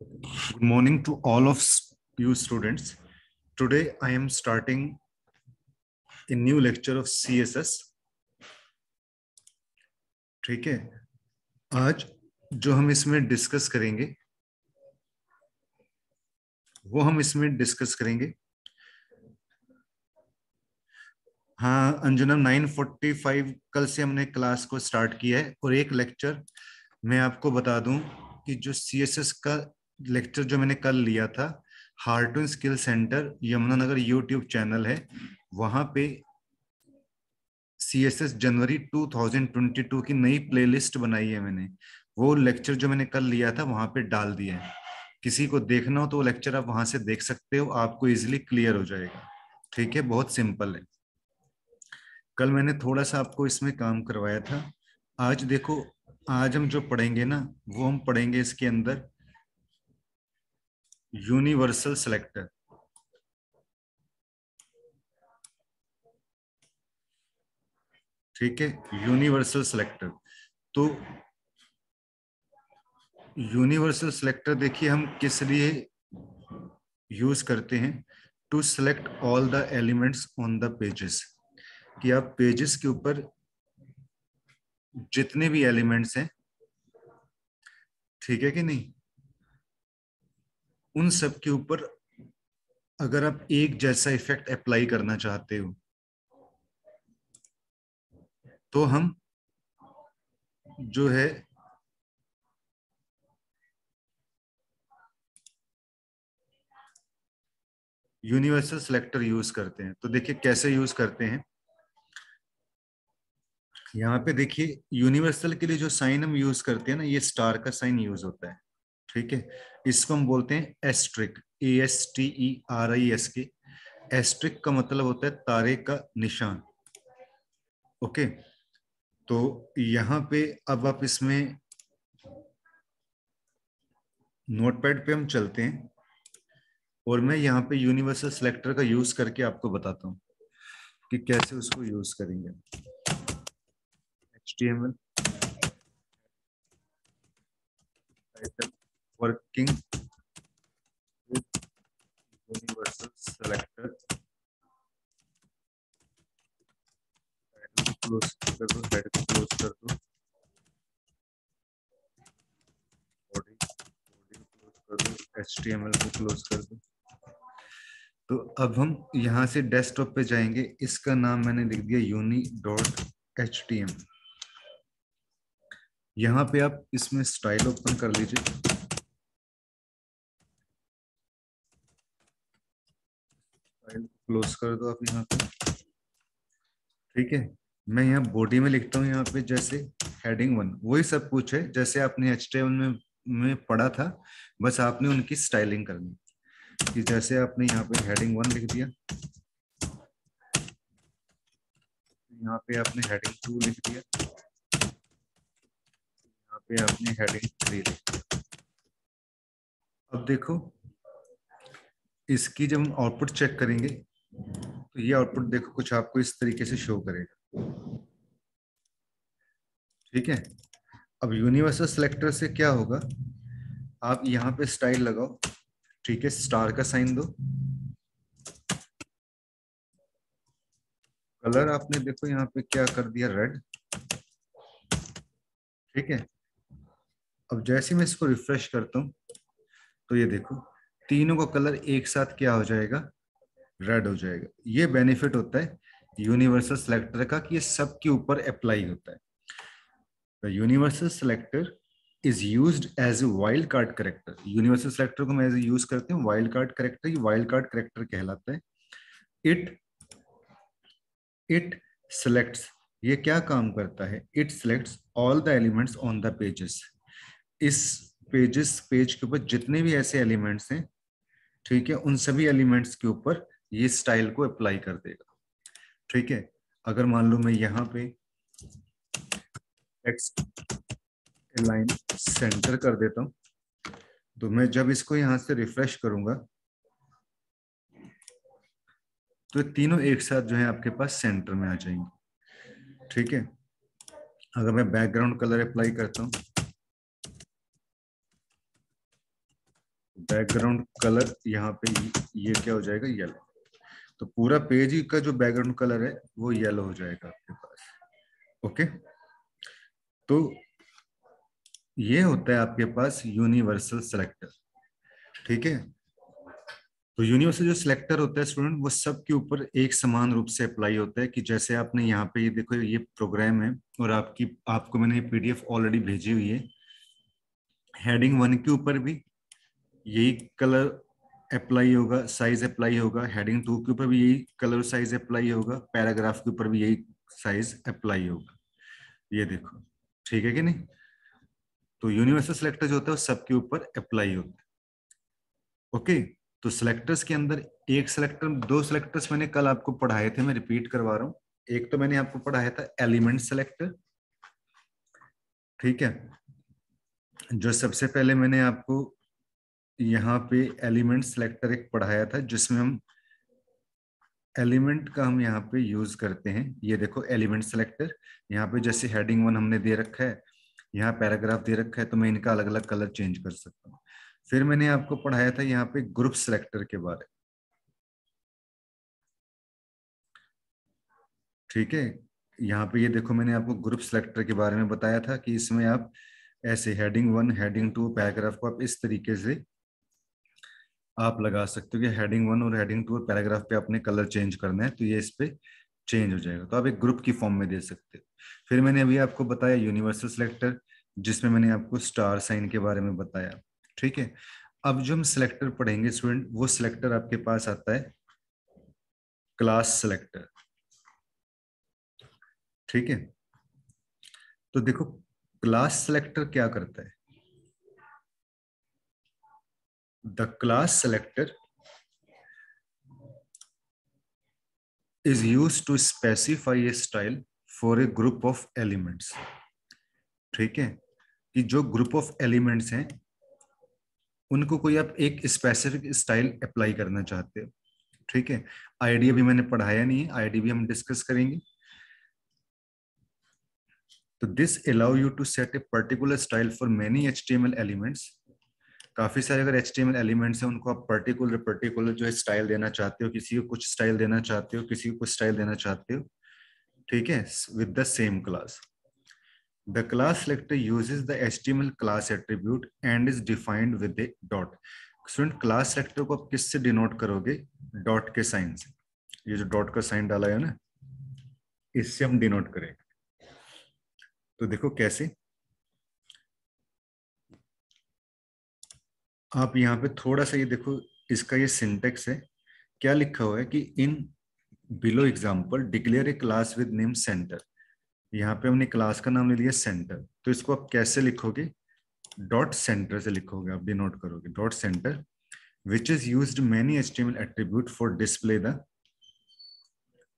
Good morning to all of you students. Today, I am starting a new lecture of CSS. ठीक है आज जो हम इसमें डिस्कस करेंगे, वो हम इसमें डिस्कस करेंगे हाँ अंजुनम 9:45 कल से हमने क्लास को स्टार्ट किया है और एक लेक्चर मैं आपको बता दूँ कि जो सीएसएस का लेक्चर जो मैंने कल लिया था हार्टून skill centre Yamunanagar YouTube channel है। वहाँ पे सी एस एस जनवरी 2022 की नई प्लेलिस्ट बनाई है मैंने। वो लेक्चर जो मैंने कल लिया था, वहाँ पे डाल दिया है। किसी को देखना हो तो वो लेक्चर आप वहाँ से देख सकते हो, आपको इजिली क्लियर हो जाएगा। ठीक है? बहुत सिंपल है। कल मैंने थोड़ा सा आपको इसमें काम करवाया था। आज देखो, आज हम जो पढ़ेंगे ना, वो हम पढ़ेंगे इसके अंदर यूनिवर्सल सेलेक्टर ठीक है? यूनिवर्सल सेलेक्टर तो यूनिवर्सल सेलेक्टर देखिए हम किस लिए यूज़ करते हैं? To select all the elements on the pages कि आप पेजेस के ऊपर जितने भी एलिमेंट्स हैं, ठीक है कि नहीं? उन सब के ऊपर अगर आप एक जैसा इफ़ेक्ट अप्लाई करना चाहते हो तो हम जो है यूनिवर्सल सिलेक्टर यूज़ करते हैं। तो देखिए कैसे यूज़ करते हैं। यहाँ पे देखिए यूनिवर्सल के लिए जो साइन हम यूज़ करते हैं ना, ये स्टार का साइन यूज़ होता है। ठीक है? इसको हम बोलते हैं asterisk A S T E R I S के एस्ट्रिक का मतलब होता है तारे का निशान। ओके? तो यहाँ पे अब आप इसमें नोटपैड पे हम चलते हैं और मैं यहाँ पे यूनिवर्सल सिलेक्टर का यूज़ करके आपको बताता हूँ कि कैसे उसको यूज़ करेंगे। HTML title working with universal selector close कर दो हेड को क्लोज कर दो बॉडी बॉडी क्लोज कर दो एचटीएमएल को क्लोज कर दो। तो अब हम यहाँ से डेस्कटॉप पे जाएँगे। इसका नाम मैंने लिख दिया uni dot H T M यहाँ पे आप इसमें स्टाइल ओपन कर लीजिए स्टाइल क्लोज कर दो आप यहाँ पे। ठीक है? मैं यहाँ बॉडी में लिखता हूँ यहाँ पे जैसे हेडिंग वन वही सब कुछ है, जैसे आपने एच में में पढ़ा था, बस आपने उनकी स्टाइलिंग करनी। कि जैसे आपने यहाँ पे हेडिंग वन लिख दिया। यहाँ पे आपने हेडिंग टू लिख दिया। यहाँ पे आपने हेडिंग थ्री लिख दिया। अब देखो, इसकी जब हम आउटपुट चेक करेंगे तो ये आउटपुट देखो कुछ आपको इस तरीके से शो करेगा। ठीक है? अब यूनिवर्सल सिलेक्टर से क्या होगा? आप यहाँ पे स्टाइल लगाओ। ठीक है स्टार का साइन दो। कलर आपने देखो यहाँ पे क्या कर दिया? रेड ठीक है? अब जैसे मैं इसको रिफ्रेश करता हूँ तो ये देखो, तीनों का कलर एक साथ क्या हो जाएगा? रेड हो जाएगा। ये बेनिफिट होता है यूनिवर्सल सिलेक्टर का कि ये सब के ऊपर अप्लाई होता है। The universal selector is use as a wild card character universal selector को मैं एज यूज़ करते हैं wild card character wild card character कहलाता है। इट इट सिलेक्ट्स ये क्या काम करता है? It selects all the elements on the pages इस पेजेस पेज के ऊपर जितने भी ऐसे एलिमेंट्स हैं, ठीक है, उन सभी एलिमेंट्स के ऊपर ये स्टाइल को अप्लाई कर देगा। ठीक है? अगर मान लो मैं यहाँ पे टेक्स्ट लाइन सेंटर कर देता हूँ तो मैं जब इसको यहाँ से रिफ्रेश करूँगा तो तीनों एक साथ जो है आपके पास सेंटर में आ जाएँगे। ठीक है? अगर मैं बैकग्राउंड कलर अप्लाई करता हूँ बैकग्राउंड कलर यहाँ पे ये क्या हो जाएगा? येलो तो पूरा पेज का जो बैकग्राउंड कलर है, वो येलो हो जाएगा आपके पास। ओके तो ये होता है आपके पास यूनिवर्सल सेलेक्टर ठीक है? तो यूनिवर्सल जो सिलेक्टर होता है स्टूडेंट वो सब के ऊपर एक समान रूप से अप्लाई होता है कि जैसे आपने यहाँ पे ये देखो, ये प्रोग्राम है और आपकी, आपको मैंने ये पीडीएफ ऑलरेडी भेजी हुई है। हेडिंग वन के ऊपर भी यही कलर अप्लाई होगा साइज़ अप्लाई होगा हेडिंग टू के ऊपर भी यही कलर साइज़ अप्लाई होगा पैराग्राफ के ऊपर भी यही साइज़ अप्लाई होगा। ये देखो, ठीक है कि नहीं? तो यूनिवर्सल सिलेक्टर जो होता है सबके ऊपर अप्लाई होता है। ओके तो सिलेक्टर्स के अंदर एक सिलेक्टर दो सिलेक्टर्स मैंने कल आपको पढ़ाए थे, मैं रिपीट करवा रहा हूँ। एक तो मैंने आपको पढ़ाया था एलिमेंट सिलेक्टर ठीक है? जो सबसे पहले मैंने आपको यहाँ पे एलिमेंट सिलेक्टर एक पढ़ाया था, जिसमें हम एलिमेंट का हम यहाँ पे यूज़ करते हैं। ये देखो, एलिमेंट सिलेक्टर यहाँ पे जैसे हेडिंग वन हमने दे रखा है, यहाँ पैराग्राफ दे रखा है तो मैं इनका अलग अलग कलर चेंज कर सकता हूँ। फिर मैंने आपको पढ़ाया था यहाँ पे ग्रुप सिलेक्टर के बारे ठीक है? यहाँ पे ये देखो, मैंने आपको ग्रुप सिलेक्टर के बारे में बताया था कि इसमें आप ऐसे heading one heading two paragraph को आप इस तरीके से आप लगा सकते हो कि हेडिंग वन और हेडिंग टू और पैराग्राफ पे आपने कलर चेंज करना है तो ये इस पे चेंज हो जाएगा। तो आप एक ग्रुप की फॉर्म में दे सकते हो। फिर मैंने अभी आपको बताया यूनिवर्सल सिलेक्टर जिसमें मैंने आपको स्टार साइन के बारे में बताया। ठीक है? अब जो हम सिलेक्टर पढ़ेंगे स्टूडेंट वो सिलेक्टर आपके पास आता है क्लास सिलेक्टर ठीक है? तो देखो क्लास सिलेक्टर क्या करता है? The class selector is used to specify a style for a group of elements. ठीक है? कि जो ग्रुप ऑफ़ एलिमेंट्स हैं, उनको कोई आप एक स्पेसिफिक स्टाइल अप्लाई करना चाहते हो। ठीक है? आईडी अभी मैंने पढ़ाया नहीं है आईडी भी हम डिस्कस करेंगे। तो this allow you to set a particular style for many H elements काफ़ी सारे अगर एच एलिमेंट्स हैं, उनको आप पर्टिकुलर पर्टिकुलर जो है स्टाइल देना चाहते हो, किसी को कुछ स्टाइल देना चाहते हो, किसी को कुछ स्टाइल देना चाहते हो, ठीक है with the same class The class selector uses the HTML class attribute and is defined with a dot. Student class sector को आप किस से डिनोट करोगे? डॉट के साइन से. ये जो डॉट का साइन डाला है ना, इससे हम डिनोट करेंगे. तो देखो कैसे आप यहाँ पे थोड़ा सा ये देखो, इसका ये सिंटेक्स है। क्या लिखा हुआ है कि in below example declare a class with name center यहाँ पे हमने क्लास का नाम ले लिया सेंटर तो इसको आप कैसे लिखोगे? डॉट सेंटर से लिखोगे, आप डिनोट करोगे। Dot center which is use many H attribute for display the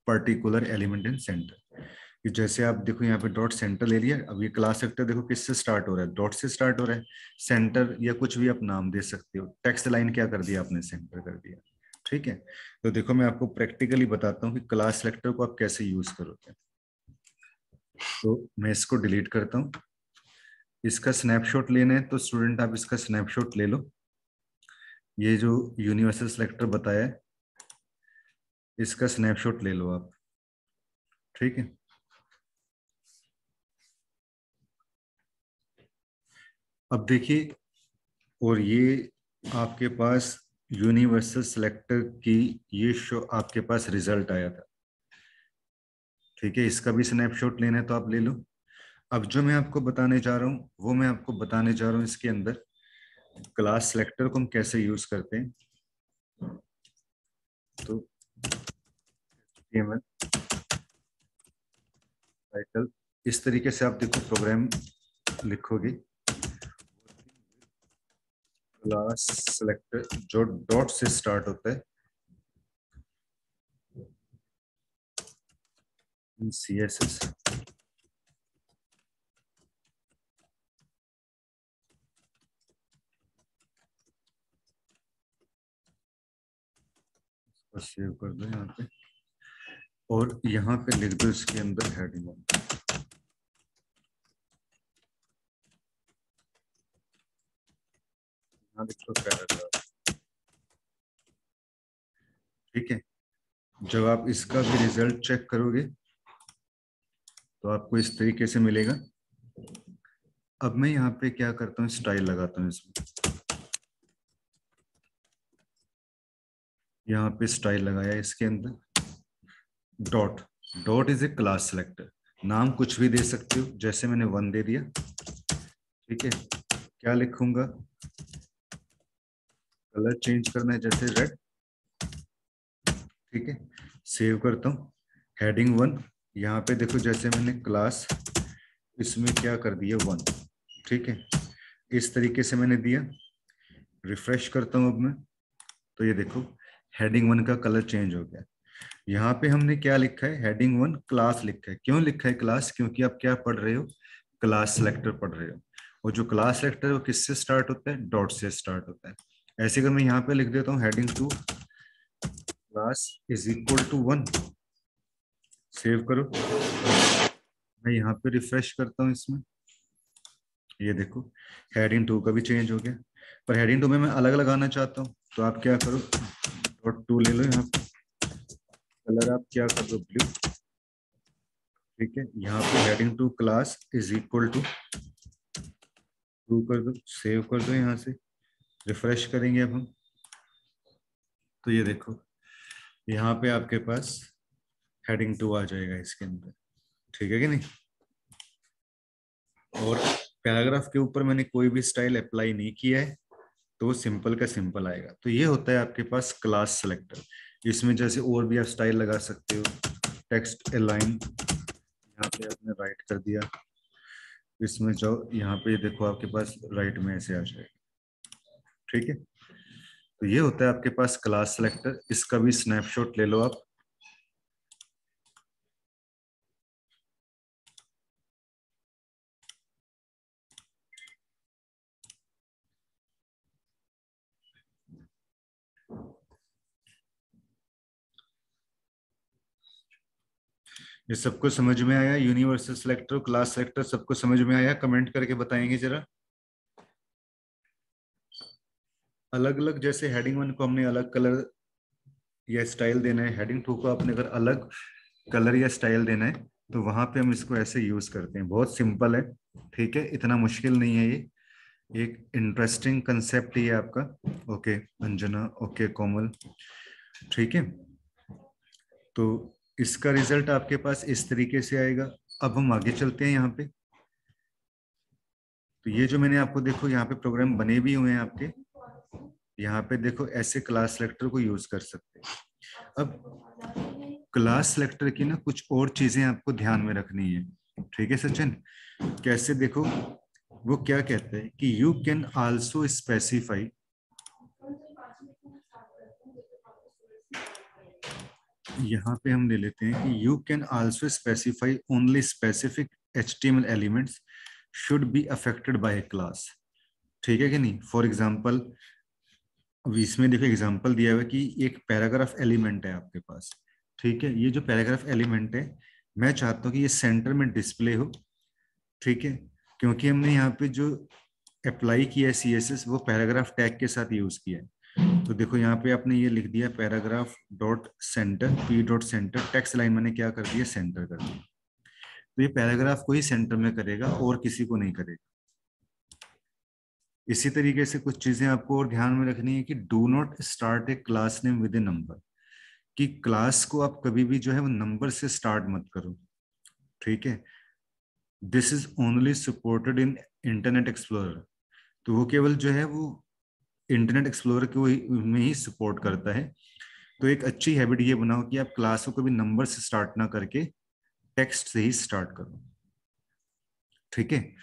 particular element in center कि जैसे आप देखो यहाँ पे डॉट सेंटर ले लिया, अब ये क्लास सेक्टर देखो किससे स्टार्ट हो रहा है? डॉट से स्टार्ट हो रहा है। सेंटर या कुछ भी आप नाम दे सकते हो। टेक्स्ट लाइन क्या कर दिया आपने? सेंटर कर दिया। ठीक है? तो देखो मैं आपको प्रैक्टिकली बताता हूँ कि क्लास सेलेक्टर को आप कैसे यूज़ करोगे। तो मैं इसको डिलीट करता हूँ। इसका स्नैपशॉट लेना है तो स्टूडेंट आप इसका स्नैपशॉट ले लो। ये जो यूनिवर्सल सेलेक्टर बताया इसका स्नैपशॉट ले लो आप। ठीक है? अब देखिए, और ये आपके पास यूनिवर्सल सिलेक्टर की ये शो आपके पास रिज़ल्ट आया था। ठीक है, इसका भी स्नैपशॉट लेना है तो आप ले लो। अब जो मैं आपको बताने जा रहा हूँ, वो मैं आपको बताने जा रहा हूँ इसके अंदर क्लास सेलेक्टर को हम कैसे यूज़ करते हैं। तो टाइटल इस तरीके से आप देखो प्रोग्राम लिखोगे। क्लास सेलेक्टर जो डॉट से स्टार्ट होता है। In CSS. सेव कर दो यहाँ पे। और यहाँ पे लिख दो इसके अंदर हेडिंग पैराग्राफ ठीक है। जब आप इसका भी रिज़ल्ट चेक करोगे तो आपको इस तरीके से मिलेगा। अब मैं यहाँ पे क्या करता हूँ स्टाइल लगाता हूँ इसमें। यहाँ पे स्टाइल लगाया इसके अंदर। Dot dot is a class selector नाम कुछ भी दे सकते हो, जैसे मैंने वन दे दिया। ठीक है। क्या लिखूँगा? कलर चेंज करना है जैसे रेड ठीक है सेव करता हूँ। हेडिंग वन यहाँ पे देखो जैसे मैंने क्लास इसमें क्या कर दिया वन ठीक है, इस तरीके से मैंने दिया। रिफ्रेश करता हूँ अब मैं। तो ये देखो हेडिंग वन का कलर चेंज हो गया। यहाँ पे हमने क्या लिखा है? हेडिंग वन क्लास लिखा है। क्यों लिखा है क्लास क्योंकि आप क्या पढ़ रहे हो? क्लास सेलेक्टर पढ़ रहे हो। और जो क्लास सेलेक्टर है वो किससे स्टार्ट होता है? डॉट से स्टार्ट होता है। ऐसे अगर मैं यहाँ पे लिख देता हूँ heading two class is equal to one save करो। मैं यहाँ पे रिफ्रेश करता हूँ इसमें। ये देखो हेडिंग टू का भी चेंज हो गया। पर हेडिंग टू में मैं अलग लगाना चाहता हूँ तो आप क्या करो? डॉट टू ले लो यहाँ पे। कलर आप क्या कर दो ब्लू ठीक है, यहाँ पे heading two class is equal to two कर दो सेव कर दो यहाँ से। रिफ्रेश करेंगे अब हम। तो ये देखो, यहाँ पे आपके पास हेडिंग टू आ जाएगा इसके अंदर। ठीक है कि नहीं? और पैराग्राफ के ऊपर मैंने कोई भी स्टाइल अप्लाई नहीं किया है तो वो सिंपल का सिंपल आएगा। तो ये होता है आपके पास क्लास सेलेक्टर इसमें जैसे और भी आप स्टाइल लगा सकते हो। टेक्स्ट अलाइन यहाँ पे आपने राइट कर दिया। इसमें जाओ, यहाँ पे देखो आपके पास राइट में ऐसे आ जाएगा। ठीक है? तो ये होता है आपके पास क्लास सेलेक्टर इसका भी स्नैपशॉट ले लो आप। ये सबको समझ में आया? यूनिवर्सल सेलेक्टर क्लास सेलेक्टर सबको समझ में आया? कमेंट करके बताएँगे जरा। अलग अलग जैसे हेडिंग वन को हमने अलग कलर या स्टाइल देना है हेडिंग टू को आपने अगर अलग कलर या स्टाइल देना है तो वहाँ पे हम इसको ऐसे यूज़ करते हैं। बहुत सिंपल है, ठीक है? इतना मुश्किल नहीं है ये। एक इंटरेस्टिंग कंसेप्ट है आपका। ओके अंजना ओके कोमल, ठीक है? तो इसका रिज़ल्ट आपके पास इस तरीके से आएगा। अब हम आगे चलते हैं यहाँ पे। तो ये जो मैंने आपको देखो, यहाँ पे प्रोग्राम बने भी हुए हैं आपके। यहाँ पे देखो ऐसे क्लास सेलेक्टर को यूज़ कर सकते हैं। अब क्लास सेलेक्टर की ना कुछ और चीज़ें आपको ध्यान में रखनी है। ठीक है सचिन? कैसे देखो, वो क्या कहते हैं कि यू कैन आल्सो स्पेसिफाई यहाँ पे हम ले लेते हैं कि you can also specify only specific H elements should be affected by a class ठीक है कि नहीं? फॉर एग्ज़ाम्पल अब इसमें देखो एग्ज़ाम्पल दिया हुआ कि एक पैराग्राफ एलिमेंट है आपके पास। ठीक है? ये जो पैराग्राफ एलिमेंट है, मैं चाहता हूँ कि ये सेंटर में डिस्प्ले हो। ठीक है? क्योंकि हमने यहाँ पे जो अप्लाई किया है सी वो पैराग्राफ टैग के साथ यूज़ किया है। तो देखो यहाँ पे आपने ये लिख दिया paragraph dot center P dot center text line मैंने क्या कर दिया? सेंटर कर दिया। तो ये पैराग्राफ को ही सेंटर में करेगा और किसी को नहीं करेगा। इसी तरीके से कुछ चीज़ें आपको और ध्यान में रखनी है कि do not start a class name with a number कि क्लास को आप कभी भी जो है वो नंबर से स्टार्ट मत करो, ठीक है? This is only supported in Internet Explorer तो वो केवल जो है वो इंटरनेट एक्सप्लोरर को में ही सपोर्ट करता है। तो एक अच्छी हैबिट ये बनाओ कि आप क्लास को कभी नंबर से स्टार्ट ना करके टेक्स्ट से ही स्टार्ट करो, ठीक है?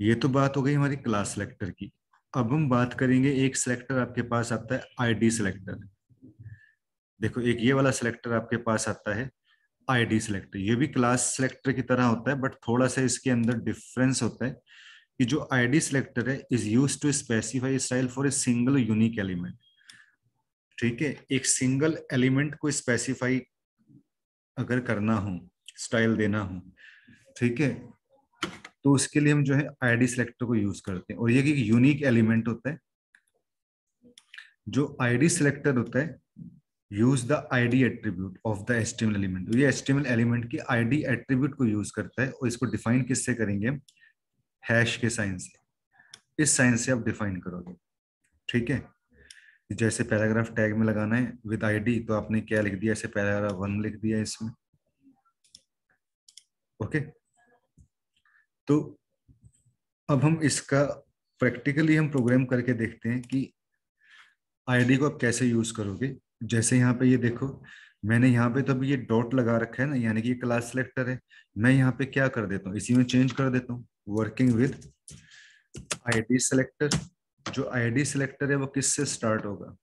ये तो बात हो गई हमारी क्लास सेलेक्टर की। अब हम बात करेंगे एक सिलेक्टर आपके पास आता है आईडी सिलेक्टर देखो, एक ये वाला सिलेक्टर आपके पास आता है आईडी सिलेक्टर ये भी क्लास सिलेक्टर की तरह होता है बट थोड़ा सा इसके अंदर डिफरेंस होता है कि जो आईडी सिलेक्टर है is use to specify style for a single unique element ठीक है? एक सिंगल एलिमेंट को स्पेसिफाई अगर करना हो स्टाइल देना हो, ठीक है? तो उसके लिए हम जो है आईडी सिलेक्टर को यूज़ करते हैं। और ये एक यूनिक एलिमेंट होता है। जो आईडी सिलेक्टर होता है use the ID attribute of the HTML element ये एस्टिमल एलिमेंट की आईडी एट्रीब्यूट को यूज़ करता है और इसको डिफाइन किससे करेंगे हैश के साइन से। इस साइन से आप डिफाइन करोगे। ठीक है? जैसे पैराग्राफ टैग में लगाना है विद आईडी तो आपने क्या लिख दिया? ऐसे पैराग्राफ वन लिख दिया इसमें। ओके तो अब हम इसका प्रैक्टिकली हम प्रोग्राम करके देखते हैं कि आईडी को आप कैसे यूज़ करोगे। जैसे यहाँ पे ये देखो, मैंने यहाँ पे तो अभी ये डॉट लगा रखा है ना, यानी कि ये क्लास सिलेक्टर है। मैं यहाँ पे क्या कर देता हूँ, इसी में चेंज कर देता हूँ। वर्किंग विद आईडी सिलेक्टर जो आईडी सिलेक्टर है वो किससे स्टार्ट होगा?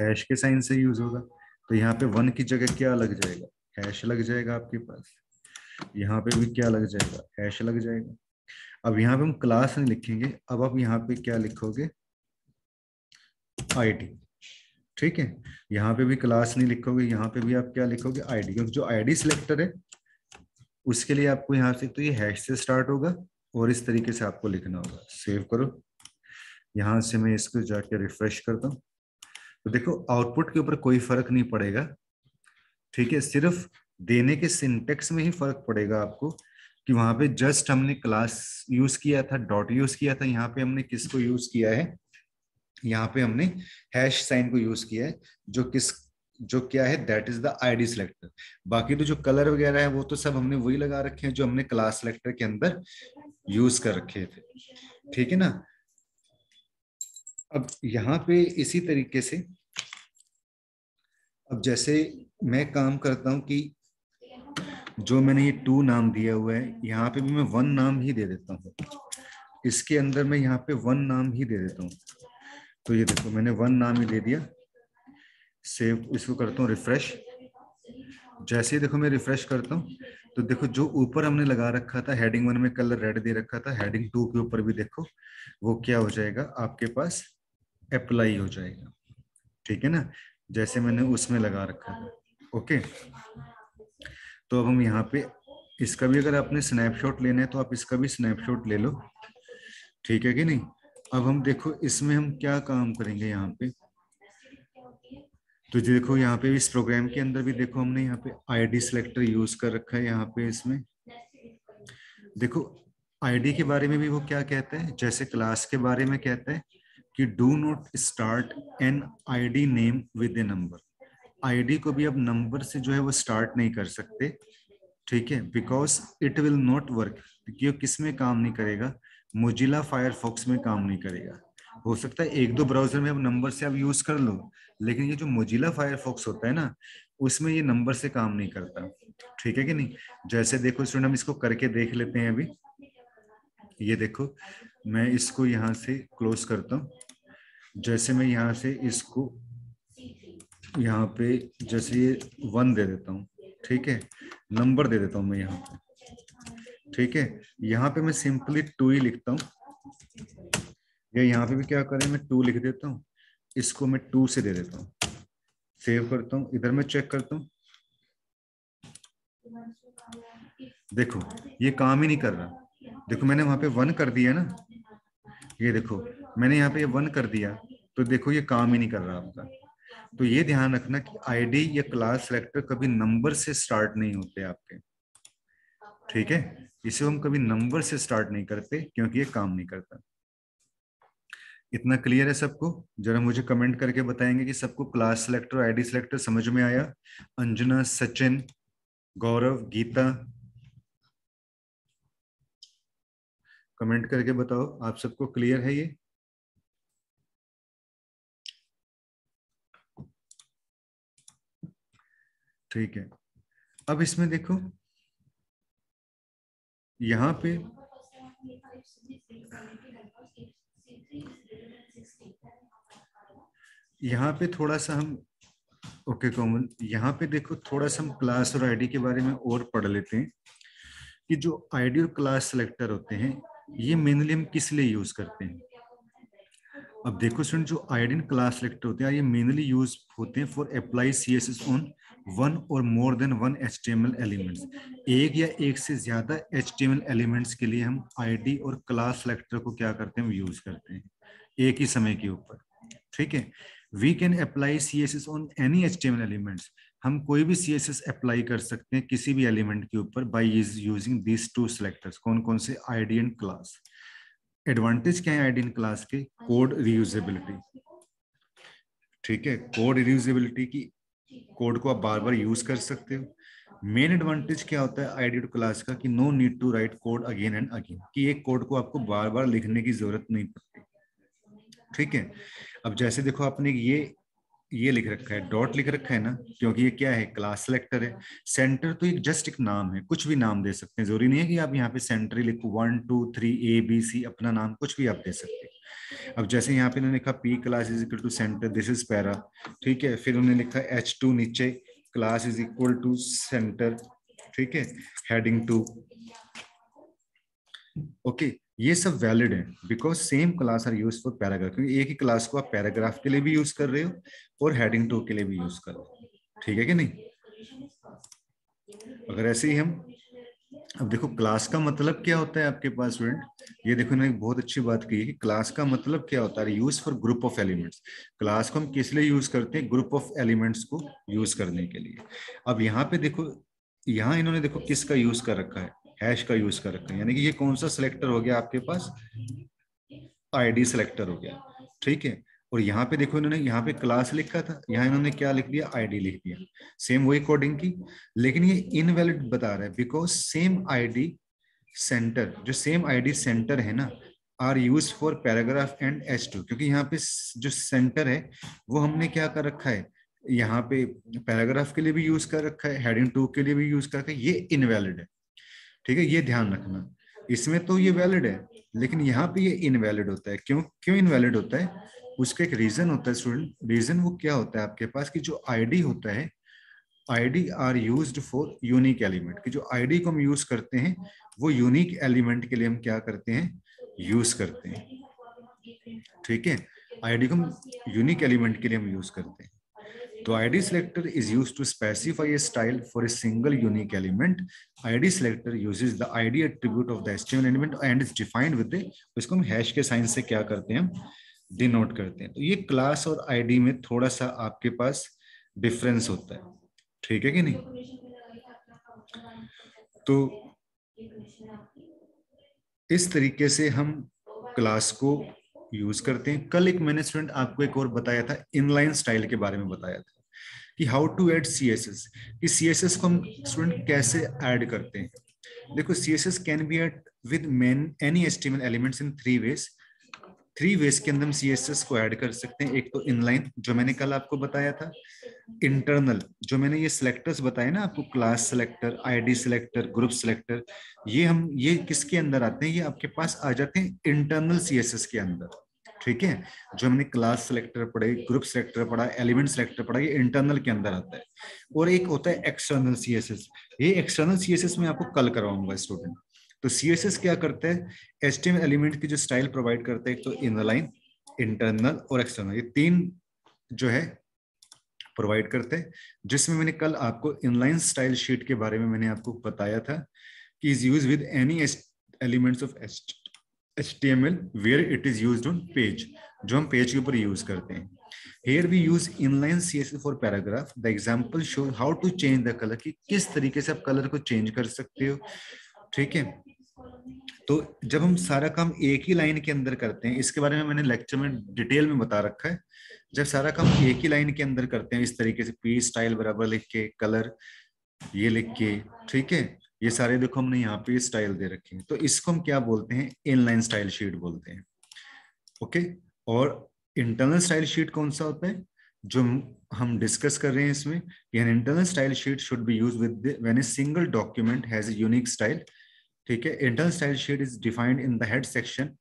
हैश के साइन से यूज़ होगा। तो यहाँ पे वन की जगह क्या लग जाएगा? हैश लग जाएगा आपके पास। यहाँ पे भी क्या लग जाएगा? हैश लग जाएगा। अब यहाँ पे हम क्लास नहीं लिखेंगे। अब आप यहाँ पे क्या लिखोगे? आईडी ठीक है? यहाँ पे भी क्लास नहीं लिखोगे। यहाँ पे भी आप क्या लिखोगे? आईडी क्योंकि जो आईडी सिलेक्टर है, उसके लिए आपको यहाँ से तो ये हैश से स्टार्ट होगा और इस तरीके से आपको लिखना होगा। सेव करो। यहाँ से मैं इसको जाके रिफ्रेश करता हूँ। तो देखो आउटपुट के ऊपर कोई फ़र्क नहीं पड़ेगा। ठीक है? सिर्फ़ देने के सिंटेक्स में ही फ़र्क पड़ेगा आपको कि वहाँ पे जस्ट हमने क्लास यूज़ किया था डॉट यूज़ किया था, यहाँ पे हमने किसको यूज़ किया है? यहाँ पे हमने हैश साइन को यूज़ किया है, जो किस, जो क्या है that is the ID selector बाकी तो जो कलर वगैरह है, वो तो सब हमने वही लगा रखे हैं, जो हमने क्लास सिलेक्टर के अंदर यूज़ कर रखे थे। ठीक है ना? अब यहाँ पे इसी तरीके से, अब जैसे मैं काम करता हूँ कि जो मैंने ये टू नाम दिया हुआ है, यहाँ पे भी मैं वन नाम ही दे देता हूँ। इसके अंदर मैं यहाँ पे वन नाम ही दे देता हूँ। तो ये देखो, मैंने वन नाम ही दे दिया। सेव इसको करता हूँ रिफ्रेश जैसे ही देखो मैं रिफ्रेश करता हूँ तो देखो जो ऊपर हमने लगा रखा था हेडिंग वन में कलर रेड दे रखा था हेडिंग टू के ऊपर भी देखो, वो क्या हो जाएगा? आपके पास अप्लाई हो जाएगा। ठीक है ना? जैसे मैंने उसमें लगा रखा था। ओके तो अब हम यहाँ पे इसका भी अगर आपने स्नैपशॉट लेना है तो आप इसका भी स्नैपशॉट ले लो। ठीक है कि नहीं? अब हम देखो, इसमें हम क्या काम करेंगे यहाँ पे? तो देखो, यहाँ पे इस प्रोग्राम के अंदर भी देखो, हमने यहाँ पे आईडी सिलेक्टर यूज़ कर रखा है यहाँ पे इसमें। देखो आईडी के बारे में भी वो क्या कहता है? जैसे क्लास के बारे में कहता है कि do not start an ID name with a number ID को भी अब नंबर से जो है वो स्टार्ट नहीं कर सकते। ठीक है? Because it will not work क्योंकि किसमें काम नहीं करेगा? मोजिला फायरफॉक्स में काम नहीं करेगा। हो सकता है एक दो ब्राउज़र में अब नंबर से आप यूज़ कर लो, लेकिन ये जो मोजिला फायरफॉक्स होता है ना, उसमें ये नंबर से काम नहीं करता। ठीक है कि नहीं? जैसे देखो स्टूडेंट हम इसको करके देख लेते हैं अभी। ये देखो, मैं इसको यहाँ से क्लोज करता हूँ। जैसे मैं यहाँ से इसको यहाँ पे जैसे ये वन दे देता हूँ, ठीक है? नंबर दे देता हूँ मैं यहाँ पे, ठीक है? यहाँ पे मैं सिंपली टू ही लिखता हूँ। या यहाँ पे भी क्या करें, मैं टू लिख देता हूँ। इसको मैं टू से दे देता हूँ। सेव करता हूँ। इधर मैं चेक करता हूँ। देखो, ये काम ही नहीं कर रहा। देखो, मैंने वहाँ पे वन कर दिया ना। ये देखो, मैंने यहाँ पे वन कर दिया। तो देखो, ये काम ही नहीं कर रहा आपका। तो ये ध्यान रखना कि आईडी या क्लास सेलेक्टर कभी नंबर से स्टार्ट नहीं होते आपके। ठीक है? इसे हम कभी नंबर से स्टार्ट नहीं करते, क्योंकि ये काम नहीं करता। इतना क्लियर है सबको? जरा मुझे कमेंट करके बताएँगे कि सबको क्लास सेलेक्टर आईडी सेलेक्टर समझ में आया? अंजना, सचिन, गौरव, गीता। कमेंट करके बताओ, आप सबको क्लियर है ये? ठीक है। अब इसमें देखो। यहाँ पे यहाँ पे थोड़ा सा हम, ओके कॉमन, यहाँ पे देखो थोड़ा सा हम क्लास और आईडी के बारे में और पढ़ लेते हैं कि जो आईडी और क्लास सेलेक्टर होते हैं, ये मेनली हम किस लिए यूज़ करते हैं? अब देखो स्टूडेंट जो आईडी क्लास सेलेक्टर होते हैं, ये मेनली यूज़ होते हैं for apply C S S on one और more than one H T M L elements. एक या एक से ज़्यादा H T M L elements के लिए हम आईडी और क्लास सेलेक्टर को क्या करते हैं? यूज़ करते हैं, एक ही समय के ऊपर। ठीक है? We can apply C S S on any H T M L elements हम कोई भी सी एस एस अप्लाई कर सकते हैं किसी भी एलिमेंट के ऊपर by using this two selectors कौन कौन से आईडी एंड क्लास एडवांटेज क्या है आईडी एंड क्लास के? कोड रियूजेबिलिटी ठीक है? कोड रियूजेबिलिटी की कोड को आप बार बार यूज़ कर सकते हो। मेन एडवांटेज क्या होता है आईडी टू क्लास का कि no need to write code again and again कि एक कोड को आपको बार बार लिखने की ज़रूरत नहीं पड़ती। ठीक है? अब जैसे देखो आपने ये ये लिख रखा है डॉट लिख रखा है ना क्योंकि ये क्या है क्लास सेलेक्टर है। सेंटर तो एक जस्ट एक नाम है कुछ भी नाम दे सकते हैं। ज़रूरी नहीं है कि आप यहाँ पे सेंटर ही लिखो। One two three A B C अपना नाम कुछ भी आप दे सकते हैं। अब जैसे यहाँ पे उन्होंने लिखा P class is equal to center this is para ठीक है, फिर उन्होंने लिखा एच टू नीचे class is equal to center ठीक है हेडिंग टू ओके ये सब वैलिड है because same class are use for paragraph क्योंकि एक ही क्लास को आप पैराग्राफ के लिए भी यूज़ कर रहे हो और हेडिंग टू के लिए भी यूज़ कर रहे हो। ठीक है कि नहीं? अगर ऐसे ही हम अब देखो क्लास का मतलब क्या होता है आपके पास स्टूडेंट ये देखो ना एक बहुत अच्छी बात की कि क्लास का मतलब क्या होता है use for group of elements class को हम किस लिए यूज़ करते हैं? ग्रुप ऑफ़ एलिमेंट्स को यूज़ करने के लिए. अब यहाँ पे देखो, यहाँ इन्होंने देखो किसका यूज़ कर रखा है? हैश का यूज़ कर रखा है. यानी कि ये कौन सा सिलेक्टर हो गया आपके पास? आईडी सिलेक्टर हो गया. ठीक है? और यहाँ पे देखो इन्होंने, यहाँ पे क्लास लिखा था, यहाँ इन्होंने क्या लिख दिया? आईडी लिख दिया। सेम वही कोडिंग की। लेकिन ये इनवैलिड बता रहा है बिकॉज़ सेम आईडी सेंटर जो सेम आईडी सेंटर है ना are use for paragraph and H two क्योंकि यहाँ पे जो सेंटर है, वो हमने क्या कर रखा है? यहाँ पे पैराग्राफ के लिए भी यूज़ कर रखा है हेडिंग टू के लिए भी यूज़ कर रखा है, ये इनवैलिड है। ठीक है, ये ध्यान रखना। इसमें तो ये वैलिड है, लेकिन यहाँ पे ये इनवैलिड होता है। क्यों क्यों इनवैलिड होता है? उसका एक रीजन होता है स्टूडेंट रीजन वो क्या होता है आपके पास कि जो आईडी होता है ID are used for unique element कि जो आईडी को हम यूज़ करते हैं, वो यूनिक एलिमेंट के लिए हम क्या करते हैं यूज़ करते हैं। ठीक है? आईडी को हम यूनिक एलिमेंट के लिए हम यूज़ करते हैं। तो ID selector is used to specify a style for a single unique element. ID selector uses the ID attribute of the HTML element and is defined with हम hash के sign से क्या करते हैं डिनोट करते हैं। तो ये क्लास और आईडी में थोड़ा सा आपके पास डिफरेंस होता है। ठीक है कि नहीं? तो इस तरीके से हम क्लास को यूज़ करते हैं। कल एक मैंने स्टूडेंट आपको एक और बताया था इनलाइन स्टाइल के बारे में बताया था कि how to add C S S कि सी एस एस को हम स्टूडेंट कैसे ऐड करते हैं? देखो C S S can be add with main any HTML elements in three ways three ways के अंदर हम सी को ऐड कर सकते हैं। एक तो इनलाइन जो मैंने कल आपको बताया था। इंटरनल जो मैंने ये सिलेक्टर्स बताए ना आपको class selector ID selector group selector ये हम, ये किसके अंदर आते हैं? ये आपके पास आ जाते हैं इंटरनल सी एस एस के अंदर। ठीक है? जो हमने क्लास सिलेक्टर पढ़े ग्रुप सेलेक्टर पढ़ा एलिमेंट सेलेक्टर पढ़ा ये इंटरनल के अंदर आता है। और एक होता है एक्सटर्नल सीएसएस ये एक्सटर्नल सी में आपको कल करवाऊँगा स्टूडेंट तो सीएसएस क्या करता है? एस एलिमेंट की जो स्टाइल प्रोवाइड करते हैं तो इनलाइन इंटरनल और एक्सटर्नल ये तीन जो है प्रोवाइड करते हैं, जिसमें मैंने कल आपको इनलाइन स्टाइल शीट के बारे में मैंने आपको बताया था कि is use with any elements of H T M L where it is use on page जो हम पेज के ऊपर यूज़ करते हैं। Here we use inline css for paragraph. The example show how to change the color, कि किस तरीके से आप कलर को चेंज कर सकते हो। ठीक है? तो जब हम सारा काम एक ही लाइन के अंदर करते हैं, इसके बारे में मैंने लेक्चर में डिटेल में बता रखा है। जब सारा काम एक ही लाइन के अंदर करते हैं, इस तरीके से पी, स्टाइल बराबर लिख के, कलर ये लिख के, ठीक है? ये सारे देखो, हमने यहाँ पे स्टाइल दे रखे हैं। तो इसको हम क्या बोलते हैं? इनलाइन स्टाइल शीट बोलते हैं। ओके? और इंटरनल स्टाइल शीट कौन सा होता है? जो हम डिस्कस कर रहे हैं इसमें internal style sheet should be use with when a single document has unique style. ठीक है internal style sheet is defined in the head section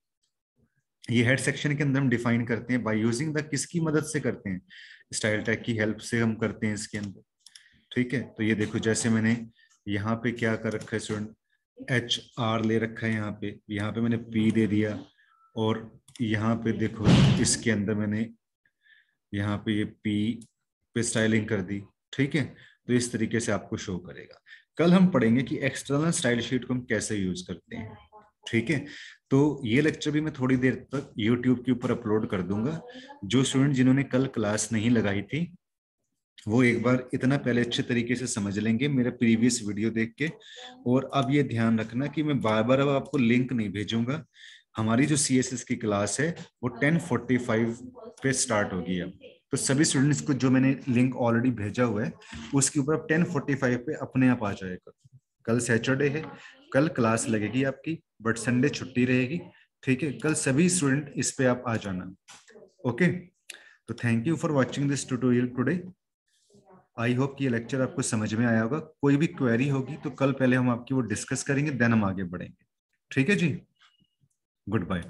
ये हेड सेक्शन के अंदर हम डिफाइन करते हैं बाय यूजिंग द किसकी मदद से करते हैं? स्टाइल टैग की हेल्प से हम करते हैं इसके अंदर। ठीक है तो ये देखो, जैसे मैंने यहाँ पे क्या कर रखा है स्टूडेंट एच आर ले रखा है यहाँ पे। यहाँ पे मैंने पी दे दिया और यहाँ पे देखो, इसके अंदर मैंने यहाँ पे ये पी पे स्टाइलिंग कर दी। ठीक है तो इस तरीके से आपको शो करेगा। कल हम पढ़ेंगे कि एक्सटर्नल स्टाइल शीट को हम कैसे यूज़ करते हैं। ठीक है? तो ये लेक्चर भी मैं थोड़ी देर तक यूट्यूब के ऊपर अपलोड कर दूँगा। जो स्टूडेंट जिन्होंने कल क्लास नहीं लगाई थी, वो एक बार इतना पहले अच्छे तरीके से समझ लेंगे मेरा प्रीवियस वीडियो देख के। और अब ये ध्यान रखना कि मैं बार बार अब आपको लिंक नहीं भेजूँगा। हमारी जो सीएसएस की क्लास है, वो 10:45 पे स्टार्ट होगी अब। तो सभी स्टूडेंट्स को जो मैंने लिंक ऑलरेडी भेजा हुआ है, उसके ऊपर अब 10:45 पे अपने आप आ जाएगा कल सैटरडे है, कल क्लास लगेगी आपकी बट संडे छुट्टी रहेगी। ठीक है, कल सभी स्टूडेंट इस पे आप आ जाना। ओके तो thank you for watching this tutorial today I hope कि ये लेक्चर आपको समझ में आया होगा। कोई भी क्वेरी होगी तो कल पहले हम आपकी वो डिस्कस करेंगे देन हम आगे बढ़ेंगे। ठीक है जी? Good bye